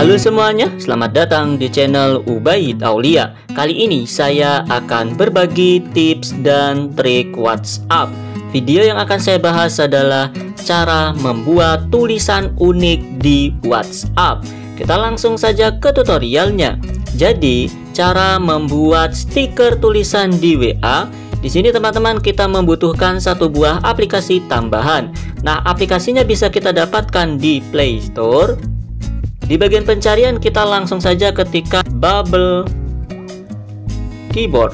Halo semuanya, selamat datang di channel Ubaid Aulia. Kali ini saya akan berbagi tips dan trik WhatsApp. Video yang akan saya bahas adalah cara membuat tulisan unik di WhatsApp. Kita langsung saja ke tutorialnya. Jadi, cara membuat stiker tulisan di WA di sini teman-teman kita membutuhkan satu buah aplikasi tambahan. Nah, aplikasinya bisa kita dapatkan di Play Store. Di bagian pencarian kita langsung saja ketika Bubble Keyboard.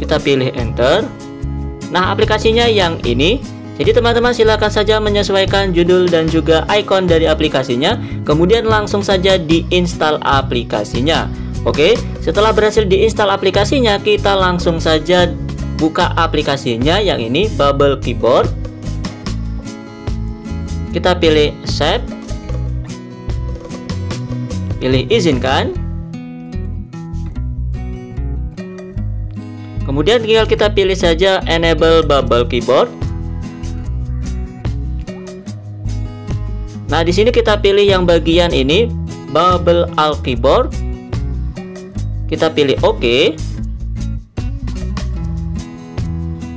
Kita pilih enter. Nah, aplikasinya yang ini. Jadi teman-teman silakan saja menyesuaikan judul dan juga icon dari aplikasinya, kemudian langsung saja diinstal aplikasinya. Oke, setelah berhasil diinstal aplikasinya, kita langsung saja buka aplikasinya yang ini Bubble Keyboard. Kita pilih Save. Pilih izinkan. Kemudian tinggal kita pilih saja Enable Bubble Keyboard. Nah, di sini kita pilih yang bagian ini Bubble All Keyboard kita pilih OK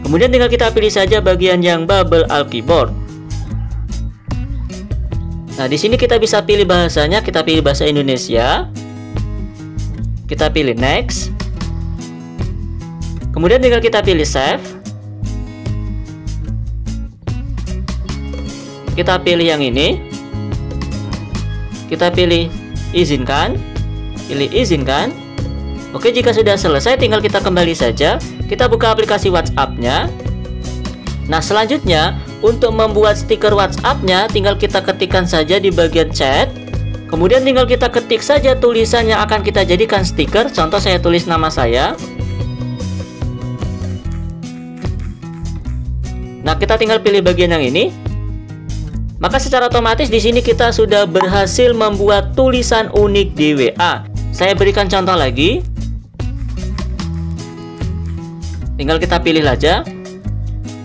kemudian tinggal kita pilih saja bagian yang bubble al keyboard nah di sini kita bisa pilih bahasanya. Kita pilih bahasa Indonesia. Kita pilih next. Kemudian tinggal kita pilih save. Kita pilih yang ini. Kita pilih izinkan. Pilih izinkan. Oke, jika sudah selesai tinggal kita kembali saja. Kita buka aplikasi WhatsApp-nya. Nah, selanjutnya untuk membuat stiker WhatsApp-nya tinggal kita ketikkan saja di bagian chat. Kemudian tinggal kita ketik saja tulisan yang akan kita jadikan stiker. Contoh saya tulis nama saya. Nah, kita tinggal pilih bagian yang ini. Maka secara otomatis di sini kita sudah berhasil membuat tulisan unik di WA. Saya berikan contoh lagi. Tinggal kita pilih aja.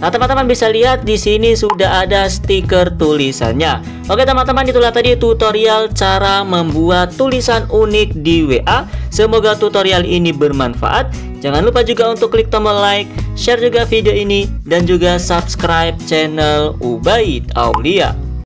Nah, teman-teman bisa lihat di sini sudah ada stiker tulisannya. Oke, teman-teman, itulah tadi tutorial cara membuat tulisan unik di WA. Semoga tutorial ini bermanfaat. Jangan lupa juga untuk klik tombol like, share juga video ini dan juga subscribe channel Ubaid Aulia.